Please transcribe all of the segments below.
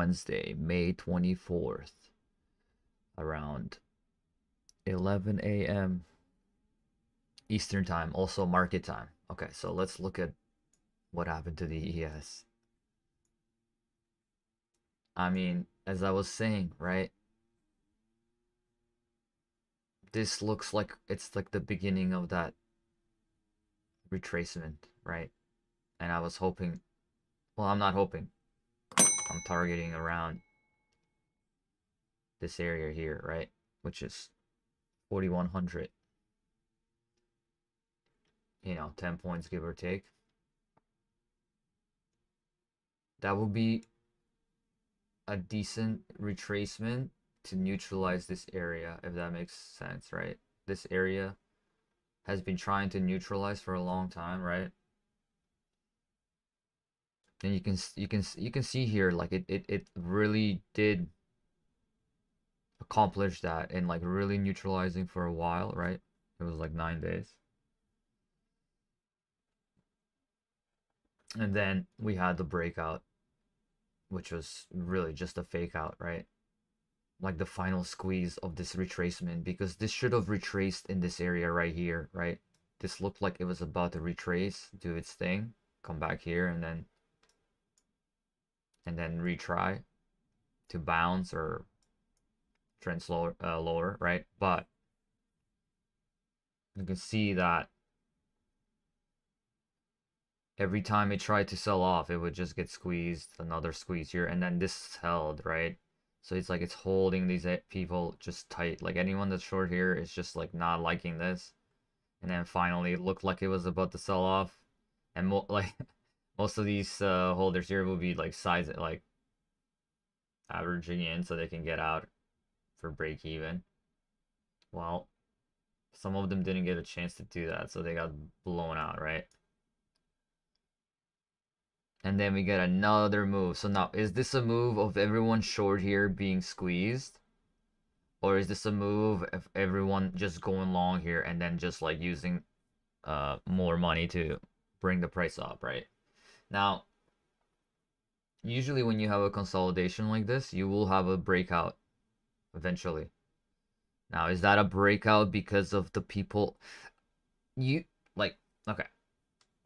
Wednesday, May 24th, around 11 a.m. Eastern time, also market time. Okay, so let's look at what happened to the ES. I mean, as I was saying, right? This looks like it's like the beginning of that retracement, right? And I was hoping, well, I'm not hoping. I'm targeting around this area here, right? Which is 4100. You know, 10 points give or take. That would be a decent retracement to neutralize this area, if that makes sense, right? This area has been trying to neutralize for a long time, right? And you can you can you can see here like it it, it really did accomplish that and like really neutralizing for a while, right? It was like 9 days. And then we had the breakout which was really just a fake out, right? Like the final squeeze of this retracement because this should have retraced in this area right here, right? This looked like it was about to retrace, do its thing, come back here and then and then retry to bounce or trend slower, uh, lower, right? But you can see that every time it tried to sell off, it would just get squeezed, another squeeze here, and then this held, right? So it's like it's holding these eh, people just tight. Like anyone that's short here is just like not liking this. And then finally it looked like it was about to sell off. And like most of these uh, holders here will be like size like averaging in so they can get out for break even. Well, some of them didn't get a chance to do that, so they got blown out, right? And then we get another move. So now, is this a move of everyone short here being squeezed? Or is this a move of everyone just going long here and then just like using uh, more money to bring the price up, right? Now, usually when you have a consolidation like this, you will have a breakout eventually. Now, is that a breakout because of the people you like okay.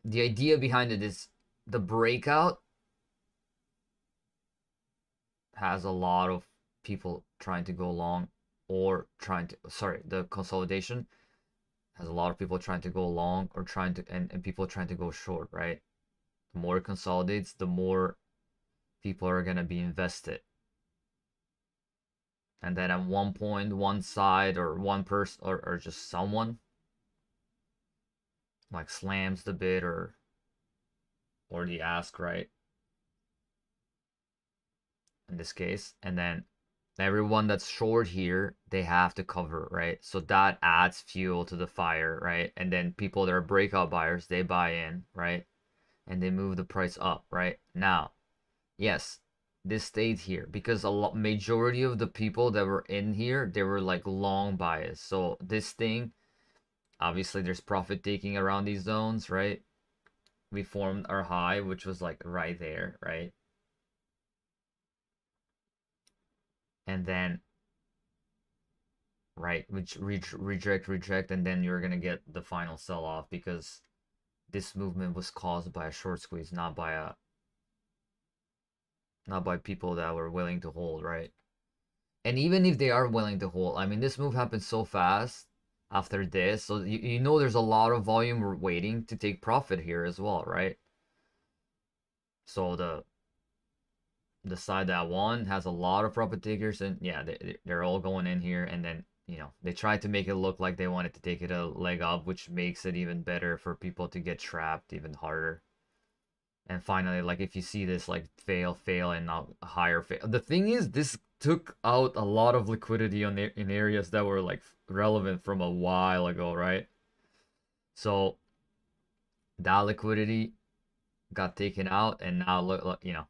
The idea behind it is the breakout has a lot of people trying to go long or trying to sorry the consolidation has a lot of people trying to go long or trying to and, and people trying to go short right the more it consolidates the more people are going to be invested. And then at one point one side or one person or, or just someone like slams the bid or or the ask right? In this case and then everyone that's short here they have to cover right? So that adds fuel to the fire right? And then people that are breakout buyers they buy in right and they move the price up right? Now yes this stayed here because a lot majority of the people that were in here they were like long bias. So this thing obviously there's profit taking around these zones right? We formed our high, which was like right there, right? And then, right, which re reject, reject, and then you're gonna get the final sell off because this movement was caused by a short squeeze, not by a not by people that were willing to hold, right? And even if they are willing to hold, I mean, this move happened so fast after this. So you, you know there's a lot of volume waiting to take profit here as well, right? So the the side that won has a lot of profit takers and yeah, they, they're all going in here and then, you know, they tried to make it look like they wanted to take it a leg up, which makes it even better for people to get trapped even harder. And finally, like if you see this like fail, fail, and not higher fail. The thing is, this took out a lot of liquidity on in areas that were like relevant from a while ago, right? So that liquidity got taken out, and now look, you know,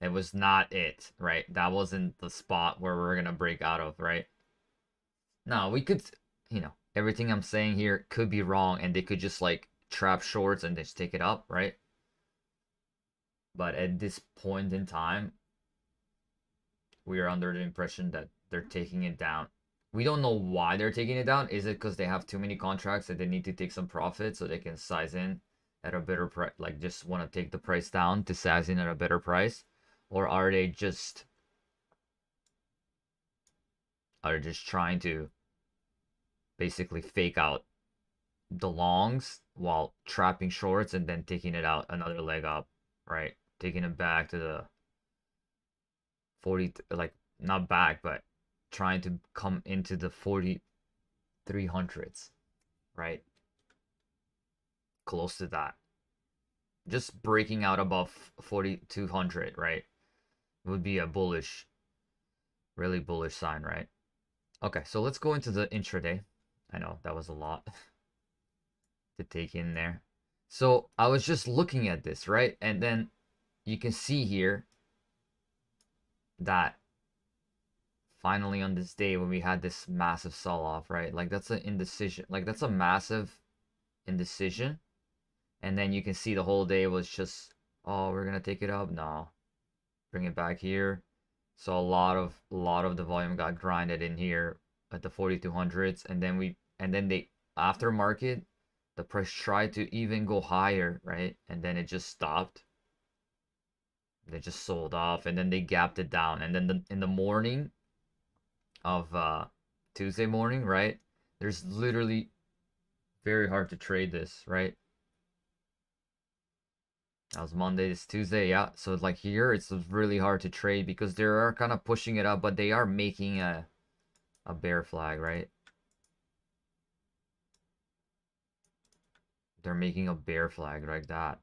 it was not it, right? That wasn't the spot where we're gonna break out of, right? Now we could, you know, everything I'm saying here could be wrong, and they could just like trap shorts and just take it up, right? But at this point in time, we are under the impression that they're taking it down. We don't know why they're taking it down. Is it because they have too many contracts that they need to take some profit so they can size in at a better price? Like just want to take the price down to size in at a better price, or are they just are just trying to basically fake out the longs while trapping shorts and then taking it out another leg up, right? Taking it back to the 40 like not back but trying to come into the 4300s right? Close to that. Just breaking out above 4200 right? Would be a bullish really bullish sign right? Okay so let's go into the intraday i know that was a lot to take in there so i was just looking at this right and then you can see here that finally on this day when we had this massive sell off, right? Like that's an indecision. Like that's a massive indecision. And then you can see the whole day was just, oh, we're gonna take it up. No, bring it back here. So a lot of a lot of the volume got grinded in here at the 4200s, and then we and then they aftermarket the price tried to even go higher, right? And then it just stopped. They just sold off and then they gapped it down. And then the, in the morning of uh tuesday morning right? There's literally very hard to trade this right? That was monday this tuesday yeah. So like here it's really hard to trade because they are kind of pushing it up but they are making a a bear flag right they're making a bear flag like that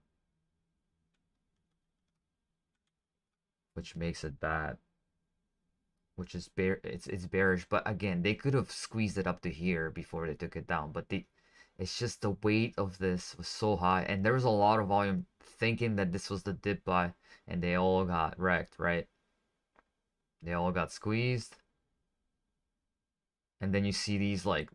which makes it bad. Which is bear it's it's bearish, but again, they could have squeezed it up to here before they took it down. But the it's just the weight of this was so high, and there was a lot of volume thinking that this was the dip buy, and they all got wrecked, right? They all got squeezed. And then you see these like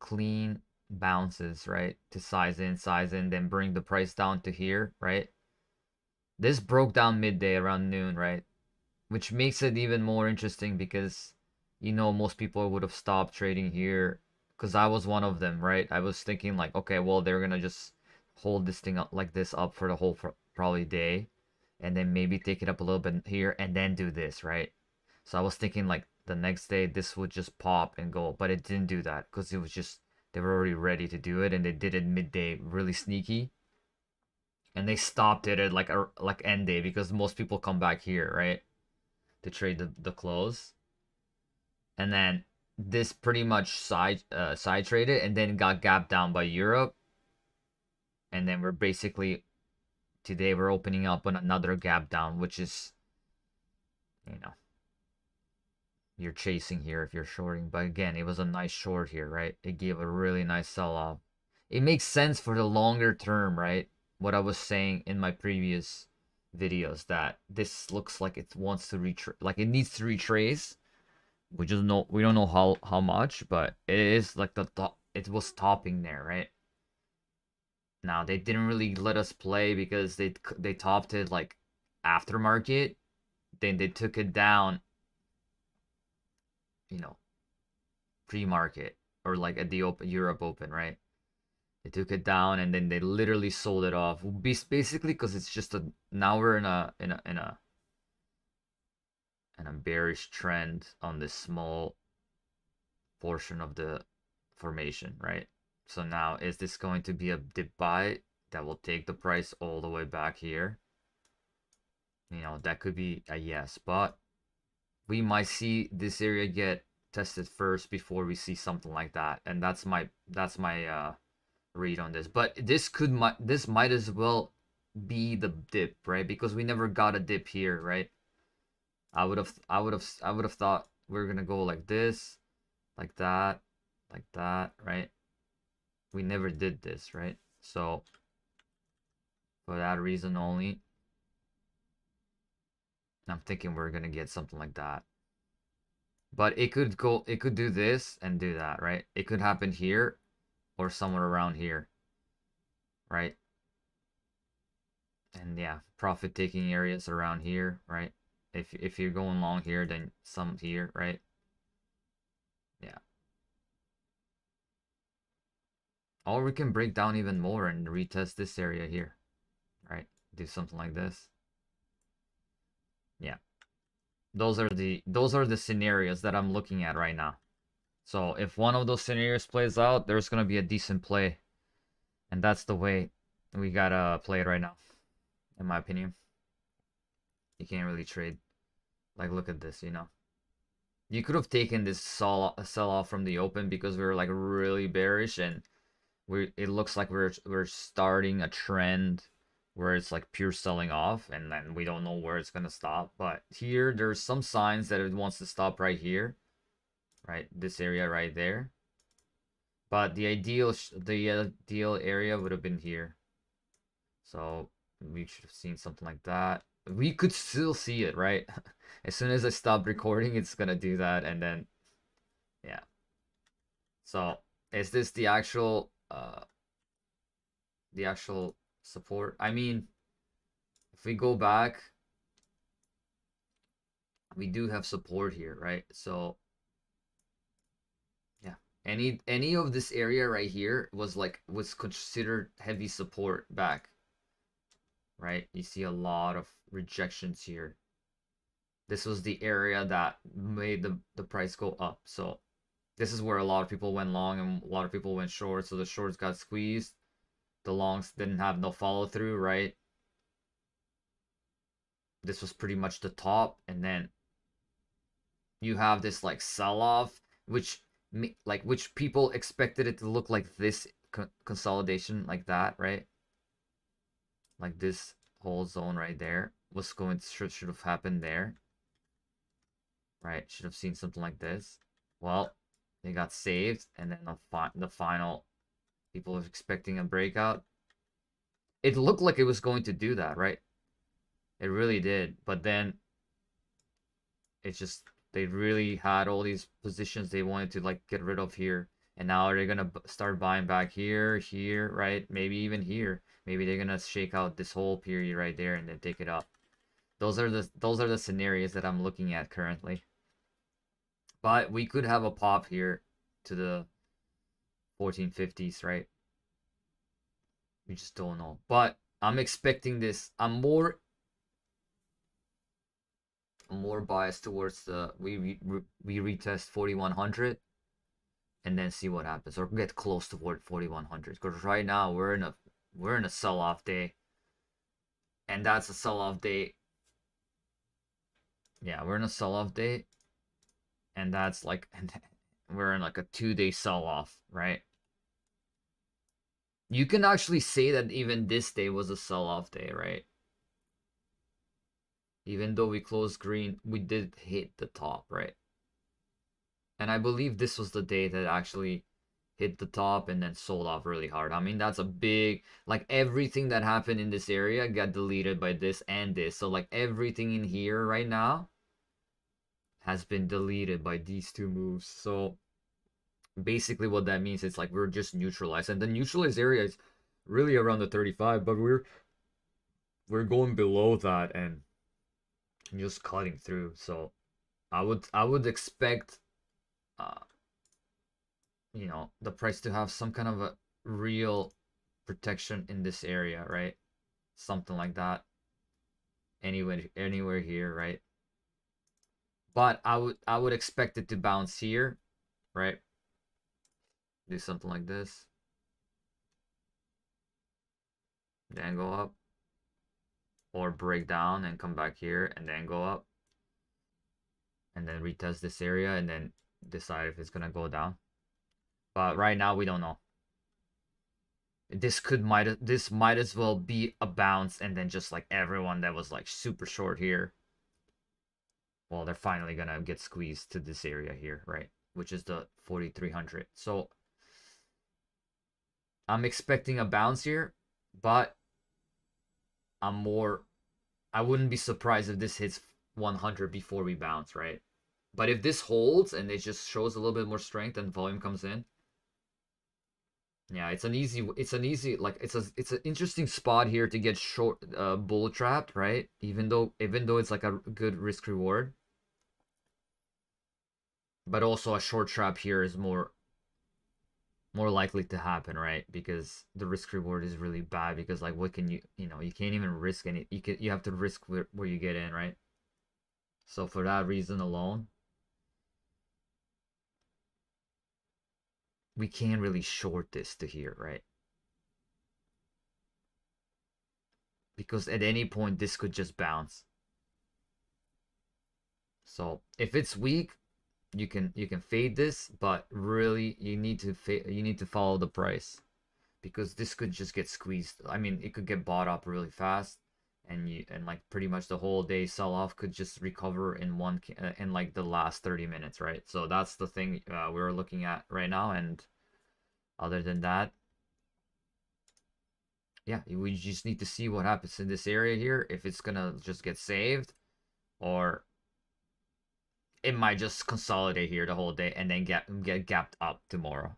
clean bounces, right? To size in, size in, then bring the price down to here, right? This broke down midday around noon, right? Which makes it even more interesting because, you know, most people would have stopped trading here. Because I was one of them, right? I was thinking like, okay, well, they're going to just hold this thing up like this up for the whole probably day. And then maybe take it up a little bit here and then do this, right? So I was thinking like the next day this would just pop and go. But it didn't do that because it was just, they were already ready to do it. And they did it midday really sneaky and they stopped it at like a like end day because most people come back here, right? To trade the, the close. And then this pretty much side uh, side traded and then got gapped down by Europe. And then we're basically today we're opening up on another gap down, which is you know you're chasing here if you're shorting. But again, it was a nice short here, right? It gave a really nice sell off. It makes sense for the longer term, right? what I was saying in my previous videos that this looks like it wants to retrace, like it needs to retrace. We just know we don't know how how much, but it is like the top. It was topping there, right? Now they didn't really let us play because they they topped it like aftermarket. Then they took it down. You know, pre-market or like at the open Europe Open, right? They took it down and then they literally sold it off. Basically, because it's just a now we're in a in a in a in a bearish trend on this small portion of the formation, right? So now is this going to be a dip buy that will take the price all the way back here? You know, that could be a yes, but we might see this area get tested first before we see something like that. And that's my that's my uh read on this, but this could this might as well be the dip, right? Because we never got a dip here, right? I would have I would have I would have thought we are gonna go like this, like that, like that, right? We never did this, right? So for that reason only, I'm thinking we're gonna get something like that. But it could go it could do this and do that, right? It could happen here or somewhere around here, right? And yeah, profit taking areas around here, right? If if you're going long here, then some here, right? Yeah. Or we can break down even more and retest this area here, right? Do something like this. Yeah. Those are the those are the scenarios that I'm looking at right now. So if one of those scenarios plays out, there's gonna be a decent play. And that's the way we gotta play it right now, in my opinion. You can't really trade. Like, look at this, you know. You could have taken this sell sell off from the open because we were like really bearish and we it looks like we're we're starting a trend where it's like pure selling off and then we don't know where it's gonna stop. But here there's some signs that it wants to stop right here, right? This area right there. But the ideal the ideal area would have been here. So we should have seen something like that. We could still see it, right? as soon as I stop recording, it's gonna do that, and then, yeah. So, is this the actual, uh, the actual support? I mean, if we go back, we do have support here, right? So, yeah, any any of this area right here was like was considered heavy support back right? You see a lot of rejections here. This was the area that made the, the price go up. So this is where a lot of people went long and a lot of people went short. So the shorts got squeezed. The longs didn't have no follow through, right? This was pretty much the top. And then you have this like sell off, which like which people expected it to look like this consolidation like that, right? like this whole zone right there was going to should, should have happened there right should have seen something like this well they got saved and then the, fi the final people are expecting a breakout. It looked like it was going to do that right? It really did but then it's just they really had all these positions they wanted to like get rid of here and now they're gonna start buying back here here right? Maybe even here. Maybe they're gonna shake out this whole period right there and then take it up. Those are the those are the scenarios that i'm looking at currently. But we could have a pop here to the 1450s right? We just don't know. But i'm expecting this. I'm more more biased towards the we we, we retest 4100 and then see what happens or get close to 4100 because right now we're in a we're in a sell-off day. And that's a sell-off day. Yeah we're in a sell-off day. And that's like and we're in like a two-day sell-off right you can actually say that even this day was a sell-off day right even though we closed green we did hit the top right and I believe this was the day that actually hit the top and then sold off really hard. I mean, that's a big, like everything that happened in this area got deleted by this and this. So like everything in here right now has been deleted by these two moves. So basically what that means is like we're just neutralized and the neutralized area is really around the 35, but we're we're going below that and just cutting through. So I would I would expect uh, you know, the price to have some kind of a real protection in this area, right? Something like that. Anywhere, anywhere here, right? But I would, I would expect it to bounce here, right? Do something like this. Then go up. Or break down and come back here and then go up. And then retest this area and then decide if it's gonna go down. But right now we don't know. This could might this might as well be a bounce and then just like everyone that was like super short here. Well, they're finally gonna get squeezed to this area here, right? Which is the 4300. So I'm expecting a bounce here, but I'm more I wouldn't be surprised if this hits 100 before we bounce, right? But if this holds and it just shows a little bit more strength and volume comes in, Yeah, it's an easy it's an easy like it's a it's an interesting spot here to get short uh bull trapped, right? Even though even though it's like a good risk reward. But also a short trap here is more more likely to happen, right? Because the risk reward is really bad because like what can you you know, you can't even risk any you can you have to risk where, where you get in, right? So for that reason alone, we can't really short this to here, right? Because at any point this could just bounce. So if it's weak, you can you can fade this, but really you need to you need to follow the price because this could just get squeezed. I mean, it could get bought up really fast and you and like pretty much the whole day sell off could just recover in one uh, in like the last 30 minutes right so that's the thing uh, we're looking at right now and other than that yeah we just need to see what happens in this area here if it's gonna just get saved or it might just consolidate here the whole day and then get get gapped up tomorrow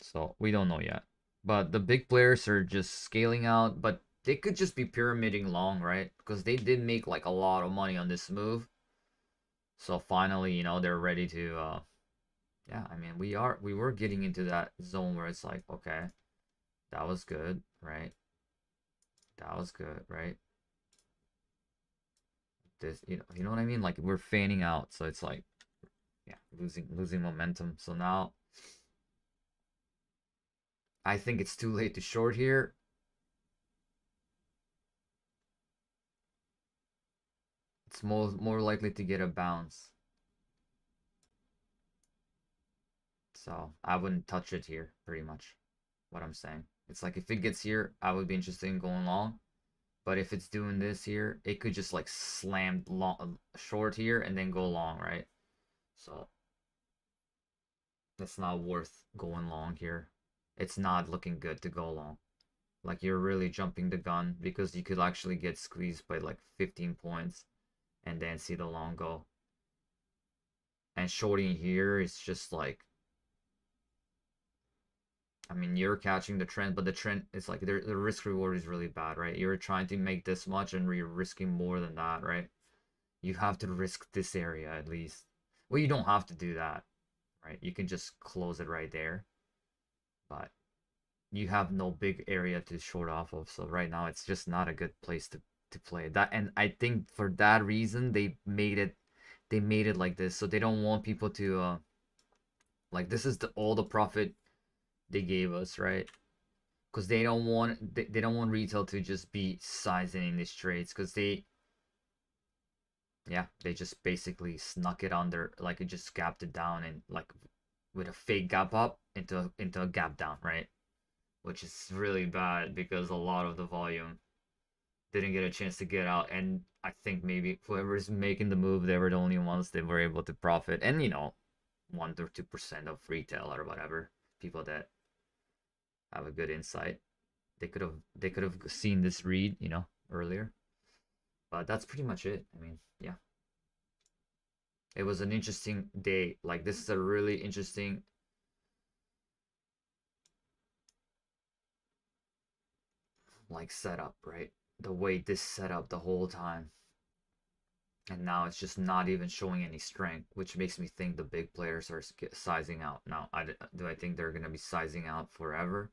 so we don't know yet but the big players are just scaling out but they could just be pyramiding long, right? Because they did make like a lot of money on this move. So finally, you know, they're ready to uh yeah, I mean, we are we were getting into that zone where it's like, okay, that was good, right? That was good, right? This, you know, you know what I mean? Like we're fanning out, so it's like yeah, losing losing momentum. So now I think it's too late to short here. it's more more likely to get a bounce. So I wouldn't touch it here, pretty much. What I'm saying. It's like if it gets here, I would be interested in going long. But if it's doing this here, it could just like slam long, short here and then go long, right? So that's not worth going long here. It's not looking good to go long. Like you're really jumping the gun because you could actually get squeezed by like 15 points and then see the long go. And shorting here is just like I mean, you're catching the trend, but the trend is like the, the risk reward is really bad, right? You're trying to make this much and you're risking more than that, right? You have to risk this area at least. Well, you don't have to do that, right? You can just close it right there. But you have no big area to short off of. So right now, it's just not a good place to to play that and i think for that reason they made it they made it like this so they don't want people to uh like this is the all the profit they gave us right because they don't want they, they don't want retail to just be sizing these trades because they yeah they just basically snuck it under like it just gapped it down and like with a fake gap up into into a gap down right which is really bad because a lot of the volume didn't get a chance to get out. And I think maybe whoever's making the move, they were the only ones that were able to profit. And, you know, 1 or 2% of retail or whatever, people that have a good insight. They could have they could have seen this read, you know, earlier. But that's pretty much it. I mean, yeah. It was an interesting day. Like this is a really interesting like setup, right? the way this set up the whole time. And now it's just not even showing any strength, which makes me think the big players are sizing out. Now, I, do I think they're going to be sizing out forever?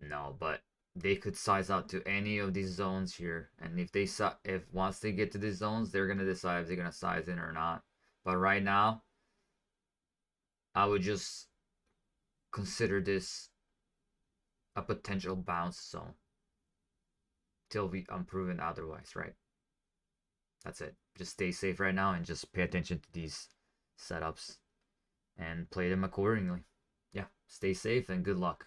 No, but they could size out to any of these zones here. And if they if once they get to these zones, they're going to decide if they're going to size in or not. But right now, I would just consider this a potential bounce zone till we um, unproven otherwise, right? That's it. Just stay safe right now and just pay attention to these setups and play them accordingly. Yeah, stay safe and good luck.